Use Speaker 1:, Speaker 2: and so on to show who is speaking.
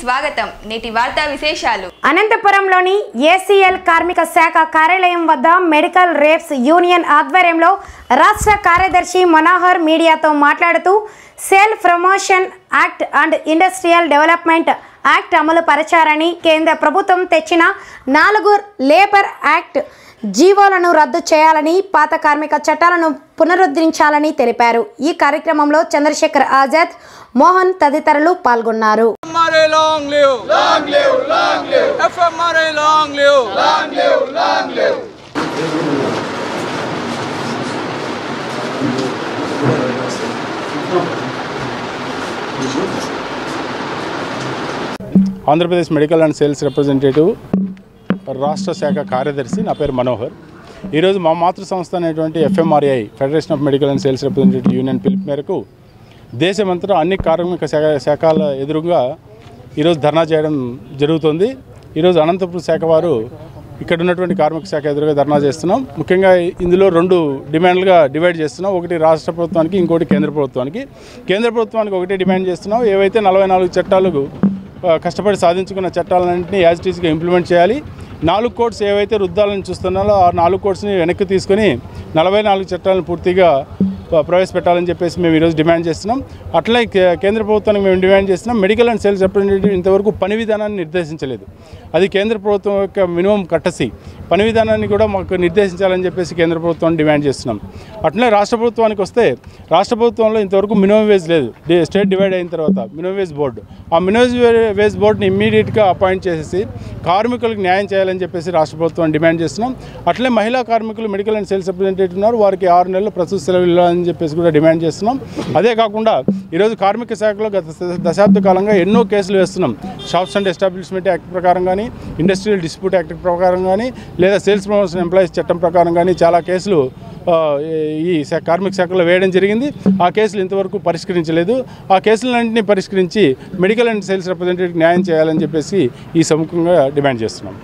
Speaker 1: స్వాగతం. నేటి వార్తా విశేషాలు.
Speaker 2: అనంతపురంలోని ఏసీఎల్ కార్మిక శాఖ కార్యాలయం వద్ద మెడికల్ రేప్స్ యూనియన్ ఆధ్వర్యంలో రాష్ట్ర కార్యదర్శి మనోహర్ మీడియాతో మాట్లాడుతూ sales promotion act and industrial development act అమలు పరచారని కేంద్ర ప్రభుత్వం తెచ్చిన నాలుగు లేబర్ యాక్ట్ జీవోలను రద్దు చేయాలని పాత కార్మిక చట్టాలను పునరుద్ధరించాలని తెలిపారు. ఈ కార్యక్రమంలో చంద్రశేఖర్ ఆజాద్ మోహన్ తదితరులు పాల్గొన్నారు.
Speaker 3: FMRA long
Speaker 4: Andhra Pradesh medical and sales representative రాష్ట్ర శాఖ కార్యదర్శి నా పేరు మనోహర్. ఈరోజు మా మాతృ సంస్థ అనేటువంటి FMRAI federation of medical and sales representative union పిలుపు మేరకు దేశమంతటా అన్ని కార్మిక శాఖ శాఖల ఎదురుగా ఈరోజు ధర్నా చేయడం జరుగుతుంది. ఈరోజు అనంతపురం శాఖ వారు ఇక్కడ ఉన్నటువంటి కార్మిక శాఖ ఎదురుగా ధర్నా చేస్తున్నాం. ముఖ్యంగా ఇందులో రెండు డిమాండ్లుగా డివైడ్ చేస్తున్నాం. ఒకటి రాష్ట్ర ప్రభుత్వానికి ఇంకోటి కేంద్ర ప్రభుత్వానికి. కేంద్ర ప్రభుత్వానికి ఒకటే డిమాండ్ చేస్తున్నాం. ఏవైతే నలభై నాలుగు కష్టపడి సాధించుకున్న చట్టాలన్నింటినీ యాజ్ ఇట్ ఇంప్లిమెంట్ చేయాలి. నాలుగు కోడ్స్ ఏవైతే రుద్దాలని చూస్తున్నారో ఆ నాలుగు కోడ్స్ని వెనక్కి తీసుకొని నలభై నాలుగు చట్టాలను పూర్తిగా ప్రవేశపెట్టాలని చెప్పేసి మేము ఈరోజు డిమాండ్ చేస్తున్నాం. అట్లా కేంద్ర ప్రభుత్వానికి మేము డిమాండ్ చేస్తున్నాం. మెడికల్ అండ్ సేల్స్ రిప్రజెంటేటివ్ ఇంతవరకు పని విధానాన్ని నిర్దేశించలేదు. అది కేంద్ర ప్రభుత్వం యొక్క మినిమం కట్టసి పని విధానాన్ని కూడా మాకు నిర్దేశించాలని చెప్పేసి కేంద్ర ప్రభుత్వాన్ని డిమాండ్ చేస్తున్నాం. అట్లే రాష్ట్ర ప్రభుత్వానికి వస్తే రాష్ట్ర ప్రభుత్వంలో ఇంతవరకు మినిమం వేజ్ లేదు. స్టేట్ డివైడ్ అయిన తర్వాత మినిమం వేజ్ బోర్డు. ఆ మినిమం వేజ్ బోర్డుని ఇమ్మీడియట్గా అపాయింట్ చేసేసి కార్మికులకు న్యాయం చేయాలని చెప్పేసి రాష్ట్ర ప్రభుత్వం డిమాండ్ చేస్తున్నాం. అట్లే మహిళా కార్మికులు మెడికల్ అండ్ సేల్స్ రిప్రజెంటేటివ్ ఉన్నారు. వారికి ఆరు నెలలు ప్రసూతి సెలవు ఇవ్వాలని చెప్పేసి కూడా డిమాండ్ చేస్తున్నాం. అదే కాకుండా ఈరోజు కార్మిక శాఖలో గత దశాబ్ద కాలంగా ఎన్నో కేసులు వేస్తున్నాం. షాప్స్ అండ్ ఎస్టాబ్లిష్మెంట్ యాక్ట్ ప్రకారం కానీ ఇండస్ట్రియల్ డిస్ప్యూట్ యాక్ట్ ప్రకారం కానీ లేదా సేల్స్ ప్రమోషన్ ఎంప్లాయీస్ చట్టం ప్రకారం కానీ చాలా కేసులు ఈ కార్మిక శాఖలో వేయడం జరిగింది. ఆ కేసులు ఇంతవరకు పరిష్కరించలేదు. ఆ కేసులన్నింటినీ పరిష్కరించి మెడికల్ అండ్ సేల్స్ రిప్రజెంటేటివ్ న్యాయం చేయాలని చెప్పేసి ఈ సముఖంగా డిమాండ్ చేస్తున్నాం.